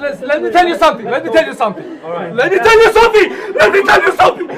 Let me tell you something. Let me tell you something. All right. Let me tell you something. Let me tell you something.